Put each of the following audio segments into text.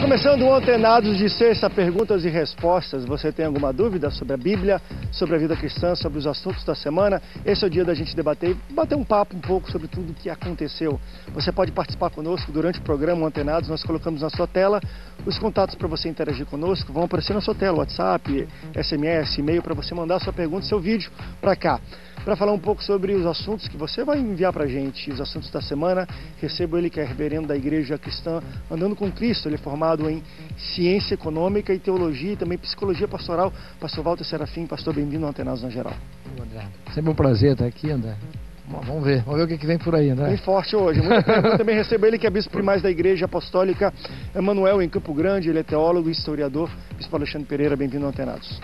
Começando o Antenados de Sexta, perguntas e respostas. Você tem alguma dúvida sobre a Bíblia, sobre a vida cristã, sobre os assuntos da semana? Esse é o dia da gente debater, bater um papo um pouco sobre tudo o que aconteceu. Você pode participar conosco durante o programa Antenados. Nós colocamos na sua tela os contatos para você interagir conosco. Vão aparecer na sua tela, WhatsApp, SMS, e-mail, para você mandar sua pergunta, seu vídeo para cá para falar um pouco sobre os assuntos que você vai enviar para a gente, os assuntos da semana. Recebo ele que é reverendo da Igreja Cristã Andando com Cristo. Ele é formado em Ciência Econômica e Teologia e também Psicologia Pastoral. Pastor Walter Serafim, pastor, bem-vindo ao Antenas na Geral. André. Sempre um prazer estar aqui, André. Vamos ver, vamos ver o que, que vem por aí, André. Bem forte hoje. Muito pergunta. Também recebo ele que é bispo primaz da Igreja Apostólica Emanuel em Campo Grande. Ele é teólogo e historiador. Bispo Alexandre Pereira, bem-vindo ao Antenados.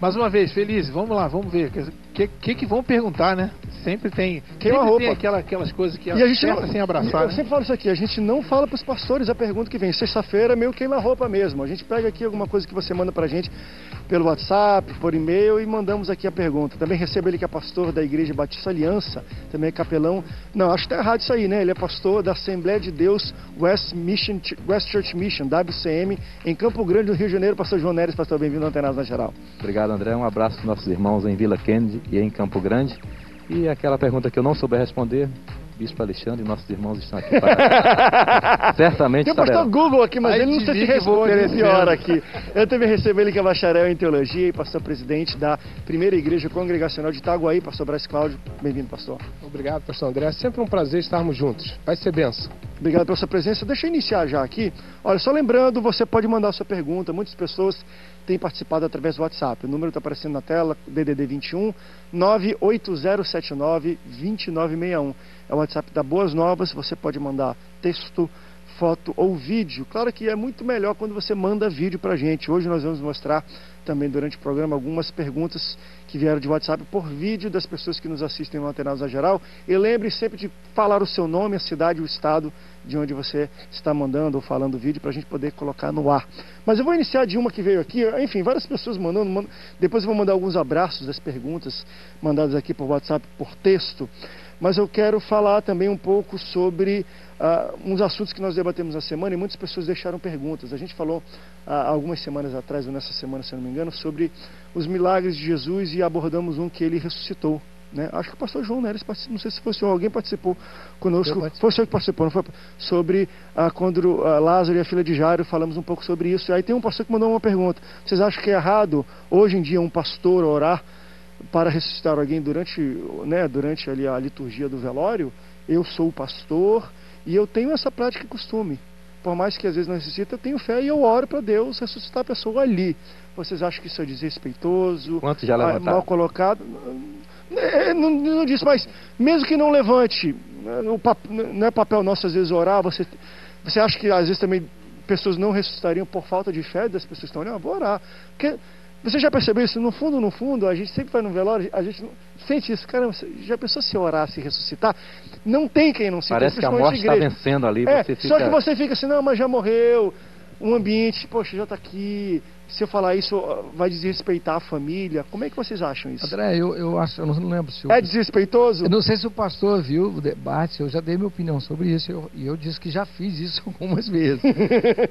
Mais uma vez, feliz, vamos lá, vamos ver. O que, que, que vão perguntar, né? Sempre tem. Queima sempre roupa. tem aquela, aquelas coisas que E a gente não, sem abraçar. Eu né? sempre falo isso aqui, a gente não fala para os pastores a pergunta que vem. Sexta-feira é meio queima-roupa mesmo. A gente pega aqui alguma coisa que você manda para a gente pelo WhatsApp, por e-mail e mandamos aqui a pergunta. Também recebo ele que é pastor da Igreja Batista Aliança, também é capelão. Não, acho que tá errado isso aí, né? Ele é pastor da Assembleia de Deus West, Mission, West Church Mission, WCM, em Campo Grande, no Rio de Janeiro. Pastor João Neres, pastor, bem-vindo ao Antenados na Geral. Obrigado, André. Um abraço para nossos irmãos em Vila Kennedy e em Campo Grande. E aquela pergunta que eu não souber responder, Bispo Alexandre e nossos irmãos estão aqui para... Certamente Tem o pastor saberão. Google aqui, mas Aí ele não sei se responde oferecendo. pior aqui. Eu também recebo ele que é bacharel em teologia e pastor presidente da primeira igreja congregacional de Itaguaí, pastor Braz Cláudio. Bem-vindo, pastor. Obrigado, pastor André. É sempre um prazer estarmos juntos. Vai ser benção. Obrigado pela sua presença. Deixa eu iniciar já aqui. Olha, só lembrando, você pode mandar sua pergunta. Muitas pessoas têm participado através do WhatsApp. O número está aparecendo na tela, DDD 21 98079 2961. É o WhatsApp da Boas Novas. Você pode mandar texto, foto ou vídeo. Claro que é muito melhor quando você manda vídeo para a gente. Hoje nós vamos mostrar também durante o programa algumas perguntas que vieram de WhatsApp por vídeo das pessoas que nos assistem no Antenados na Geral. E lembre sempre de falar o seu nome, a cidade, o estado de onde você está mandando ou falando o vídeo para a gente poder colocar no ar. Mas eu vou iniciar de uma que veio aqui. Enfim, várias pessoas mandando. mand- Depois eu vou mandar alguns abraços das perguntas mandadas aqui por WhatsApp por texto. Mas eu quero falar também um pouco sobre ah, uns assuntos que nós debatemos na semana e muitas pessoas deixaram perguntas. A gente falou há algumas semanas atrás, ou nessa semana, se não me engano, sobre os milagres de Jesus e abordamos um que ele ressuscitou. Né? Acho que o pastor João Neres, participou, não sei se foi o senhor, alguém participou conosco. Foi o senhor que participou, não foi? Sobre ah, quando ah, Lázaro e a filha de Jairo, falamos um pouco sobre isso. Aí tem um pastor que mandou uma pergunta. Vocês acham que é errado hoje em dia um pastor orar para ressuscitar alguém durante, né, durante ali a liturgia do velório? Eu sou o pastor e eu tenho essa prática e costume. Por mais que às vezes não ressuscita, eu tenho fé e eu oro para Deus ressuscitar a pessoa ali. Vocês acham que isso é desrespeitoso? Quantos já ah, levantaram? mal colocado? É, não, não disse, mas mesmo que não levante, né, não é papel nosso às vezes orar, você, você acha que às vezes também pessoas não ressuscitariam por falta de fé das pessoas que estão ali? Ah, vou orar. Porque você já percebeu isso? No fundo, no fundo, a gente sempre vai no velório, a gente não- sente isso. Caramba, você já pensou se orar, se ressuscitar? Não tem quem não sinta, Parece que a morte está igreja. vencendo ali. É, fica... só que você fica assim, não, mas já morreu. Um ambiente, poxa, já está aqui. Se eu falar isso, vai desrespeitar a família. Como é que vocês acham isso? André, eu, eu acho, eu não lembro se o. É desrespeitoso? Eu não sei se o pastor viu o debate, eu já dei minha opinião sobre isso eu- e eu, disse que já fiz isso algumas vezes.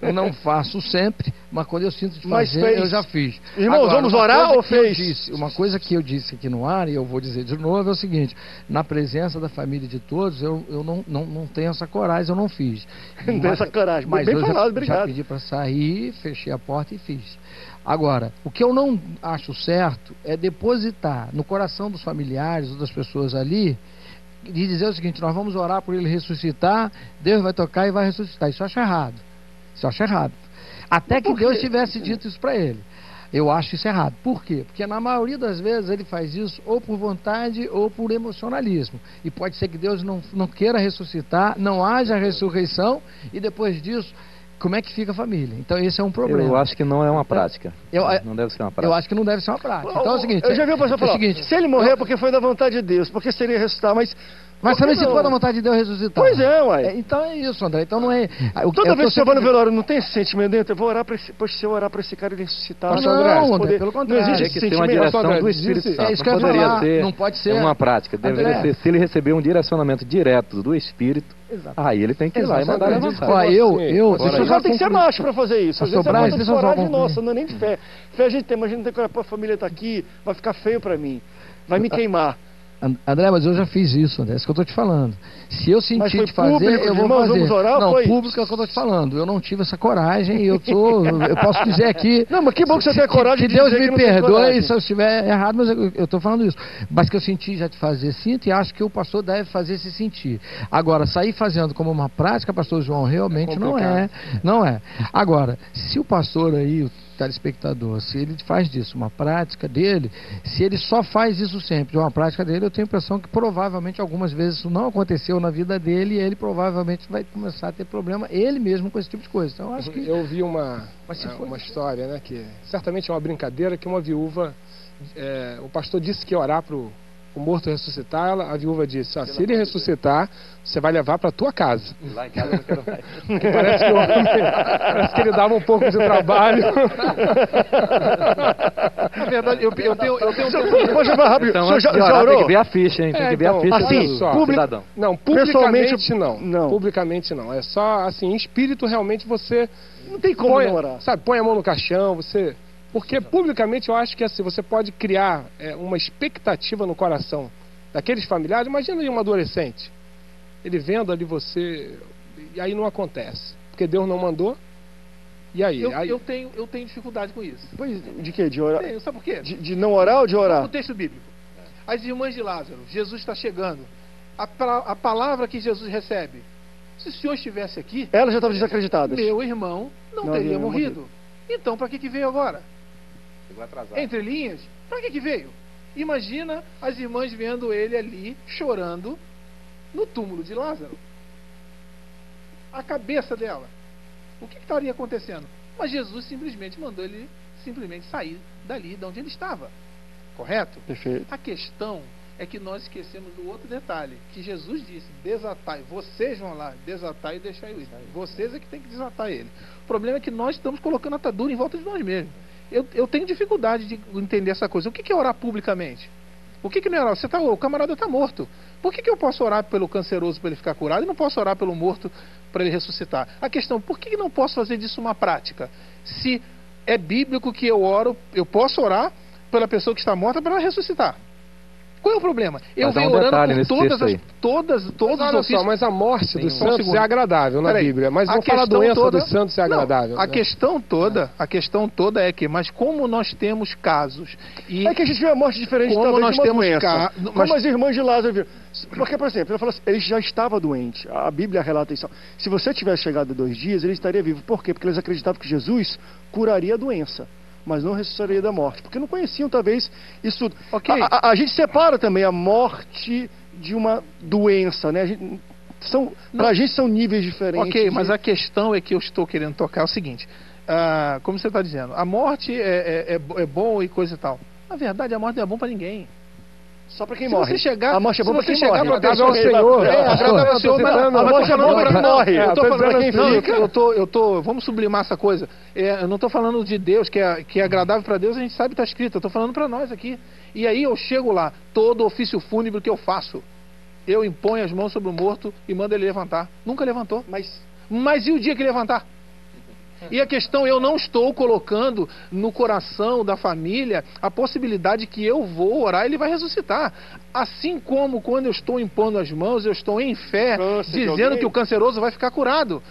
eu não faço sempre, mas quando eu sinto de Mas fazer, fez. eu já fiz. Irmãos, vamos uma orar ou fez? disse- uma coisa que eu disse aqui no ar, e eu vou dizer de novo, é o seguinte: na presença da família de todos, eu, eu não, não, não tenho essa coragem, eu não fiz. Não tem essa coragem. Mas Bem eu já- falado, já, obrigado. pedi para sair, fechei a porta e fiz. Agora, o que eu não acho certo é depositar no coração dos familiares ou das pessoas ali e dizer o seguinte: nós vamos orar por ele ressuscitar, Deus vai tocar e vai ressuscitar. Isso eu acho errado. Isso eu acho errado. Até que? Deus tivesse dito isso para ele. Eu acho isso errado. Por quê? Porque na maioria das vezes ele faz isso ou por vontade ou por emocionalismo. E pode ser que Deus não, não queira ressuscitar, não haja ressurreição e depois disso, como é que fica a família? Então esse é um problema. Eu acho que não é uma prática. Eu- não deve ser uma Eu prática. acho que não deve ser uma prática. Então é o seguinte. Eu já vi o pastor é o falar, seguinte, se ele morrer é porque foi da vontade de Deus, porque seria ressuscitar, mas... Mas também se não? for da vontade de Deus ressuscitar. Pois é, uai. É, então é isso, André. Então não é. o- Toda eu vez tô que você vai no velório, não tem esse sentimento dentro? Eu vou orar para esse, poxa, se eu orar para esse cara ele ressuscitar. Não, pastor André, esse André, poder- pelo Não contrário. existe Tem esse que ter uma sentimento. direção André, do Espírito isso. Santo. É isso que eu não ia poderia falar. ser Não pode ser. uma prática. Deveria André. ser se ele receber um direcionamento direto do Espírito, Exato. Aí ele tem que ir lá e mandar levantar. Ó, eu, eu, eu só só tem que ser macho pra fazer isso. Às vezes é de eu coragem nossa, não é nem de fé. Fé a gente tem, mas a gente não tem coragem. Pô, a família tá aqui, vai ficar feio pra mim. Vai me queimar. And- André, mas eu já fiz isso, André, é isso que eu tô te falando. Se eu sentir de fazer, público, eu vou irmãos, fazer. vamos orar, não, foi? público é o que eu tô te falando. Eu não tive essa coragem e eu tô, eu posso dizer aqui. Não, mas que bom que você tem coragem que de Deus me perdoe se eu estiver errado, mas eu, tô falando isso. Mas que eu senti já de fazer, sinto e acho que o pastor deve fazer se sentir. Agora, sair fazendo como uma prática, pastor João, realmente não é. Não é. Agora, se o pastor aí, telespectador, se ele faz disso uma prática dele, se ele só faz isso sempre uma prática dele, eu tenho a impressão que provavelmente algumas vezes isso não aconteceu na vida dele e ele provavelmente vai começar a ter problema ele mesmo com esse tipo de coisa. Então, eu acho que Eu vi uma, é, uma história, né, que certamente é uma brincadeira, que uma viúva, é, o pastor disse que ia orar pro o morto ressuscitar, ela, a viúva disse, ó, se ele ressuscitar, você vai levar para tua casa. Lá em casa eu não quero mais. Parece que, homem, parece que ele dava um pouco de trabalho. Na verdade, eu, eu tenho, eu tenho um Poxa, rápido. Então, o senhor já, já orar, tem orou? que ver a ficha, hein? Tem É, que ver a então, ficha assim, só. public- cidadão. Não, Pessoalmente, publicamente não. não. Publicamente não. É só assim, em espírito realmente você Não tem como põe, não orar. sabe, põe a mão no caixão, você. Porque publicamente eu acho que assim, você pode criar é, uma expectativa no coração daqueles familiares. Imagina aí um adolescente, ele vendo ali você, e aí não acontece. Porque Deus não mandou. E aí? eu, aí eu tenho, eu tenho dificuldade com isso. Pois, de quê? De orar? Tenho, sabe por quê? De, de não orar ou de orar? no texto bíblico. As irmãs de Lázaro, Jesus está chegando. A, pra- a palavra que Jesus recebe. Se o senhor estivesse aqui, Elas já estavam desacreditadas. meu irmão não, Não teria havia morrido. Então, para que, que veio agora? Chegou atrasado. Entre linhas, para que, que veio? Imagina as irmãs vendo ele ali chorando no túmulo de Lázaro. A cabeça dela. O que, que estaria acontecendo? Mas Jesus simplesmente mandou ele simplesmente sair dali de onde ele estava. Correto? Perfeito. A questão é que nós esquecemos do outro detalhe, que Jesus disse, desatai, vocês vão lá, desatai e deixai ir. Vocês é que tem que desatar ele. O problema é que nós estamos colocando atadura em volta de nós mesmos. Eu, eu tenho dificuldade de entender essa coisa. O que que é orar publicamente? O que, que não é orar? Você tá, o camarada está morto. Por que, que eu posso orar pelo canceroso para ele ficar curado e não posso orar pelo morto para ele ressuscitar? A questão, por que, que não posso fazer disso uma prática? Se é bíblico que eu oro, eu posso orar pela pessoa que está morta para ela ressuscitar. Qual é o problema? Eu Mas venho um orando por nesse todas texto as, todas, todos Mas os olha ofícios. só, mas a morte Sim, dos um santos segundo. é agradável na Peraí, Bíblia. Mas a não fala a questão doença toda- dos santos é Não, agradável. a né? questão toda, a questão toda é que, mas como nós temos casos e É que a gente vê a morte diferente Como talvez nós de uma temos doença. ca- Como mas- as irmãs de Lázaro viram. Porque, por exemplo, ele, fala assim, ele já estava doente. A Bíblia relata isso. Se você tivesse chegado dois dias, ele estaria vivo. Por quê? Porque eles acreditavam que Jesus curaria a doença, mas não ressuscitaria da morte. Porque não conheciam, talvez, isso tudo. Ok. A, a- a gente separa também a morte de uma doença, né? A gente, são, pra gente são níveis diferentes. Ok, de- mas a questão é que eu estou querendo tocar é o seguinte: ah, como você está dizendo, a morte é, é, é é bom e coisa e tal. Na verdade, a morte não é bom para ninguém. Só para quem se morre. você chegar- a morte é se bom para você quem chegar morre. Agradável ao Senhor. É, agradável ao Senhor, mas, a morte é pra pra quem morre. Eu tô falando dizendo quem fica. eu tô, eu tô, vamos sublimar essa coisa. É, eu não estou falando de Deus, que é, que é agradável para Deus, a gente sabe que está escrito. Eu estou falando para nós aqui. E aí eu chego lá, todo ofício fúnebre que eu faço, eu imponho as mãos sobre o morto e mando ele levantar. Nunca levantou. Mas Mas e o dia que levantar? E a questão, eu não estou colocando no coração da família a possibilidade que eu vou orar e ele vai ressuscitar. Assim como quando eu estou impondo as mãos, eu estou em fé, dizendo alguém? que o canceroso vai ficar curado.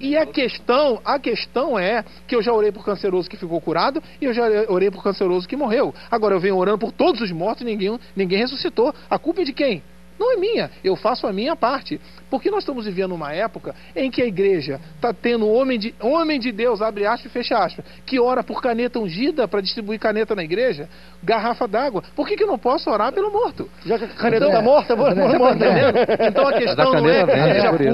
E a questão, a questão é que eu já orei por canceroso que ficou curado e eu já orei por canceroso que morreu. Agora eu venho orando por todos os mortos e ninguém, ninguém ressuscitou. A culpa é de quem? Não é minha, eu faço a minha parte. Porque nós estamos vivendo uma época em que a igreja está tendo homem de, homem de Deus, abre aspas e fecha aspas, que ora por caneta ungida para distribuir caneta na igreja, garrafa d'água. Por que, que eu não posso orar pelo morto? já que a caneta Então- está morta, vou, André, vou você tá morrer. Entendendo? Então a questão não é caneta que vem,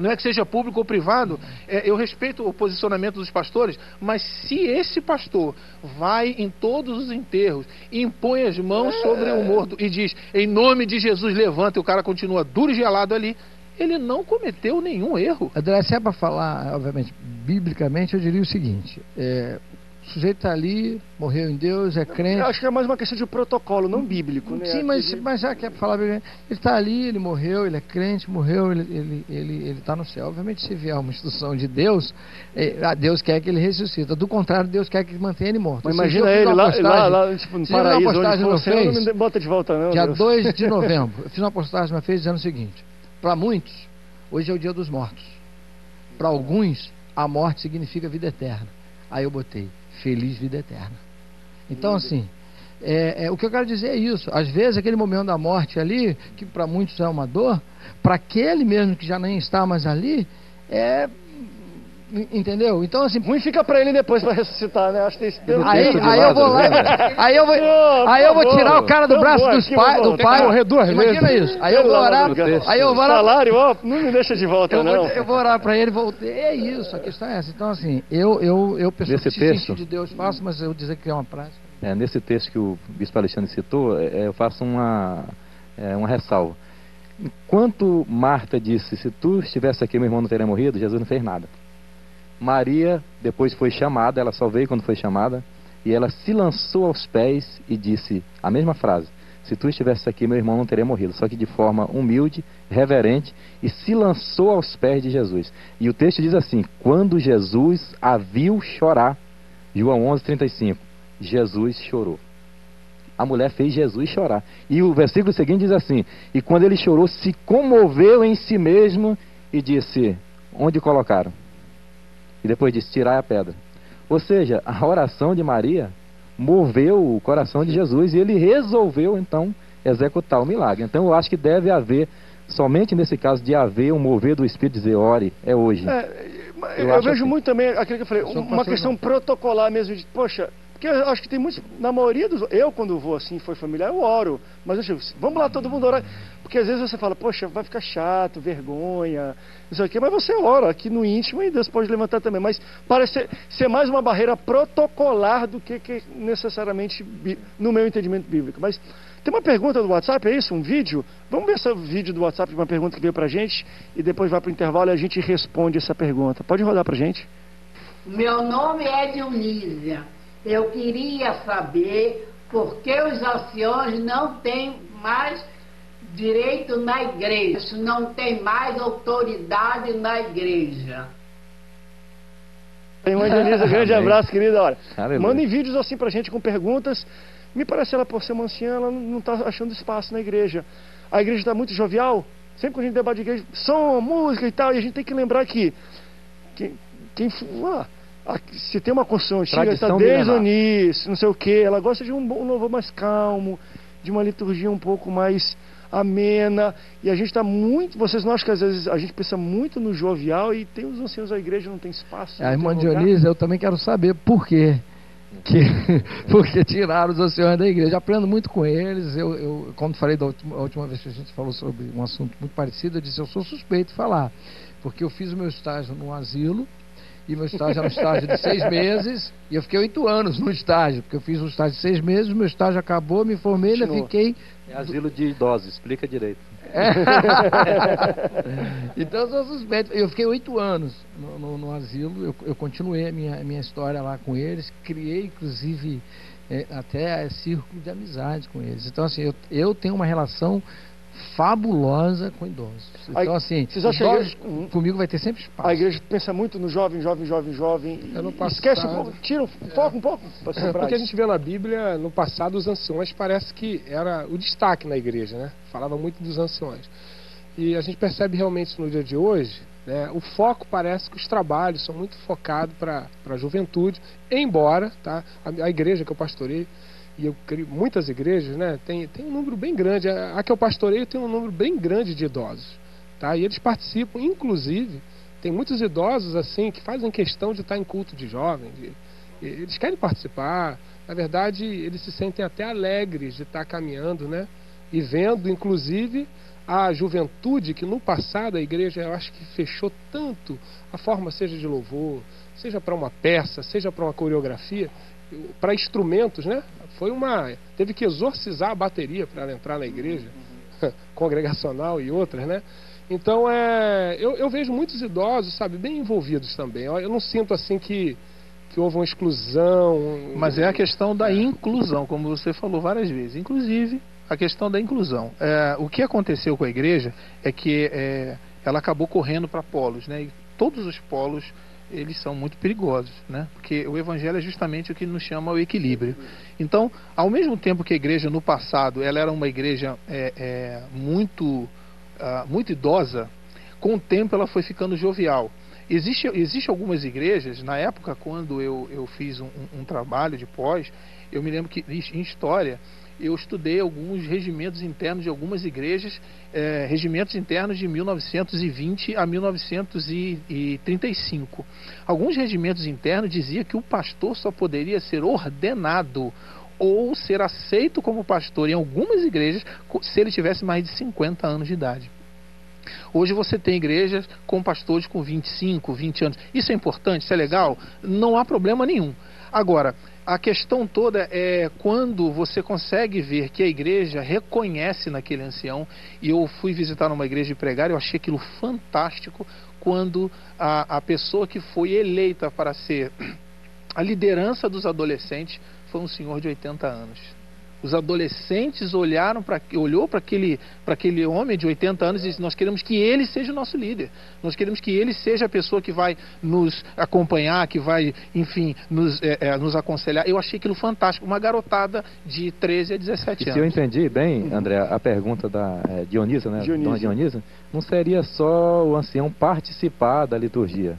não é que seja público ou privado. É, eu respeito o posicionamento dos pastores, mas se esse pastor vai em todos os enterros e impõe as mãos sobre o morto e diz, em nome de Jesus, levanta, e o cara continua duro e gelado ali, ele não cometeu nenhum erro. André, se é para falar, obviamente, biblicamente, eu diria o seguinte: é, O sujeito está ali, morreu em Deus, é crente. Eu acho que é mais uma questão de protocolo, não bíblico, né? Sim, mas, mas já que é falar ele está ali, ele morreu, ele é crente, morreu, ele ele ele ele está no céu. Obviamente, se vier uma instrução de Deus, é, Deus quer que ele ressuscita. Do contrário, Deus quer que mantenha ele morto. Mas imagina ele lá, lá, lá, tipo, no paraíso, uma postagem onde for, fez, não me bota de volta não. Dia Deus. 2 de novembro, eu fiz uma postagem uma vez dizendo o seguinte: para muitos, hoje é o dia dos mortos. Para alguns, a morte significa vida eterna. Aí eu botei feliz vida eterna. Então, assim, é, é, o que eu quero dizer é isso. Às vezes, aquele momento da morte ali, que para muitos é uma dor, para aquele mesmo que já nem está mais ali, é Entendeu? Então, assim. Ruim fica pra ele depois pra ressuscitar, né? Acho que tem esse Aí, aí eu vou lá. Aí eu vou, aí eu vou tirar o cara do braço dos pai, do pai. Morrer duas Imagina vezes. isso. Aí eu vou orar. Aí eu vou orar. Salário, ó, não me deixa de volta, Eu não. vou, eu vou orar para ele, vou, é isso, a questão é essa. Então, assim, eu, eu, eu pessoa Nesse que texto- de Deus faço, mas eu dizer que é uma prática. É, nesse texto que o bispo Alexandre citou, é, eu faço uma, é, uma ressalva. Enquanto Marta disse, se tu estivesse aqui, meu irmão não teria morrido, Jesus não fez nada. Maria depois foi chamada, ela só veio quando foi chamada, e ela se lançou aos pés e disse a mesma frase: Se tu estivesse aqui, meu irmão não teria morrido. Só que de forma humilde, reverente, e se lançou aos pés de Jesus. E o texto diz assim: Quando Jesus a viu chorar, João 11:35, Jesus chorou. A mulher fez Jesus chorar. E o versículo seguinte diz assim: E quando ele chorou, se comoveu em si mesmo e disse: Onde colocaram? E depois disse: Tirai a pedra. Ou seja, a oração de Maria moveu o coração de Jesus e ele resolveu então executar o milagre. Então eu acho que deve haver, somente nesse caso de haver um mover do Espírito dizer: Ore, é hoje. É, Eu eu, vejo assim. muito também aquilo que eu falei, uma questão não. protocolar mesmo de, poxa, porque eu acho que tem muitos, na maioria dos, eu quando vou assim, foi familiar, eu oro, mas eu digo, vamos lá todo mundo orar, porque às vezes você fala, poxa, vai ficar chato, vergonha, não sei o quê, mas você ora aqui no íntimo e Deus pode levantar também, mas parece ser, ser mais uma barreira protocolar do que, que necessariamente, no meu entendimento bíblico, mas tem uma pergunta do WhatsApp, é isso? Um vídeo? Vamos ver esse vídeo do WhatsApp de uma pergunta que veio pra gente e depois vai pro intervalo e a gente responde essa pergunta. Pode rodar pra gente? Meu nome é Dionísia. Eu queria saber por que os anciões não têm mais direito na igreja, não tem mais autoridade na igreja. Irmã Dionísia, grande Amém. abraço, querida. Olha, Aleluia. mandem vídeos assim pra gente com perguntas. Me parece ela, por ser uma anciã, ela não está achando espaço na igreja. A igreja está muito jovial. Sempre que a gente debate de igreja, som, música e tal, e a gente tem que lembrar que quem, quem ah, se tem uma construção antiga, está desde o milenar. início, não sei o que, ela gosta de um, um louvor mais calmo, de uma liturgia um pouco mais amena, e a gente está muito, vocês não acham que às vezes a gente pensa muito no jovial e tem os anciãos da igreja, não tem espaço? A irmã? Dionísia, eu também quero saber por quê. Que, porque tiraram os anciões da igreja. Aprendo muito com eles. Eu, eu quando falei da última, a última vez que a gente falou sobre um assunto muito parecido, eu disse: eu sou suspeito de falar. Porque eu fiz o meu estágio no asilo, e meu estágio era um estágio de seis meses, e eu fiquei oito anos no estágio, porque eu fiz um estágio de seis meses, meu estágio acabou, me formei, ainda fiquei É asilo de idosos, explica direito. então eu sou suspeito. Eu fiquei oito anos no, no- no asilo, eu, eu continuei a minha, minha história lá com eles, criei inclusive eh, até círculo de amizade com eles. Então, assim, eu, eu tenho uma relação fabulosa com idosos. Então, assim, vocês acham idosos igreja- comigo vai ter sempre espaço. A igreja pensa muito no jovem, jovem, jovem, jovem. É Esquece um pouco, tira, um- foca um pouco. pastor Porque a gente vê na Bíblia, no passado, os anciões parece que era o destaque na igreja, né? Falava muito dos anciões. E a gente percebe realmente no dia de hoje. né? O foco parece que os trabalhos são muito focados para a juventude, embora tá? a, a igreja que eu pastorei, e eu muitas igrejas, né? tem, tem um número bem grande. A, a que eu pastorei tem um número bem grande de idosos. Tá? E eles participam, inclusive, tem muitos idosos assim que fazem questão de estar em culto de jovens. eles querem participar. Na verdade, eles se sentem até alegres de estar caminhando, né? E vendo, inclusive, a juventude que no passado a igreja, eu acho que fechou tanto a forma, seja de louvor, seja para uma peça, seja para uma coreografia, para instrumentos, né? Foi uma. Teve que exorcizar a bateria para ela entrar na igreja, congregacional e outras, né? Então, é, eu, eu vejo muitos idosos, sabe, bem envolvidos também. Eu não sinto assim que que houve uma exclusão. Mas é a questão da inclusão, como você falou várias vezes. Inclusive, a questão da inclusão. É, o que aconteceu com a igreja é que é, ela acabou correndo para polos, né? E todos os polos eles são muito perigosos, né? Porque o evangelho é justamente o que nos chama ao equilíbrio. Então, ao mesmo tempo que a igreja no passado ela era uma igreja é, é, muito uh, muito idosa, com o tempo ela foi ficando jovial. Existe, existe algumas igrejas, na época quando eu, eu fiz um, um, trabalho de pós, eu me lembro que em história eu estudei alguns regimentos internos de algumas igrejas, eh, regimentos internos de 1920 a 1935. Alguns regimentos internos diziam que o pastor só poderia ser ordenado ou ser aceito como pastor em algumas igrejas se ele tivesse mais de 50 anos de idade. Hoje você tem igrejas com pastores com 25, 20 anos. Isso é importante, isso é legal? Não há problema nenhum. Agora, a questão toda é quando você consegue ver que a igreja reconhece naquele ancião, e eu fui visitar uma igreja e pregar, eu achei aquilo fantástico quando a, a pessoa que foi eleita para ser a liderança dos adolescentes foi um senhor de 80 anos. Os adolescentes olharam para olhou para aquele para aquele homem de 80 anos e disse: "Nós queremos que ele seja o nosso líder. Nós queremos que ele seja a pessoa que vai nos acompanhar, que vai, enfim, nos, é, é, nos aconselhar". Eu achei aquilo fantástico, uma garotada de 13 a 17 e anos. Se eu entendi bem, André, a pergunta da é, Dionisa, né, Dionísio. Dona Dionisa, não seria só o ancião participar da liturgia,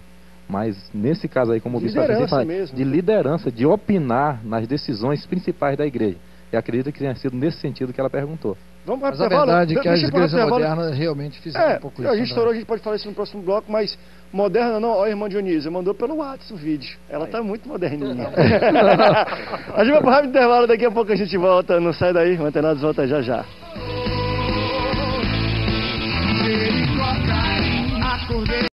mas nesse caso aí, como o bispo fala, de liderança, de opinar nas decisões principais da igreja. E acredito que tenha sido nesse sentido que ela perguntou. Vamos para mas a verdade é que as igrejas modernas realmente fizeram é, um pouco isso. A gente né? estourou, a gente pode falar isso no próximo bloco, mas moderna não, olha a irmã Dionísia, mandou pelo WhatsApp o vídeo. Ela está muito moderninha. a gente vai para o rápido intervalo, daqui a pouco a gente volta. Não sai daí, o Antenados volta já já. Acordei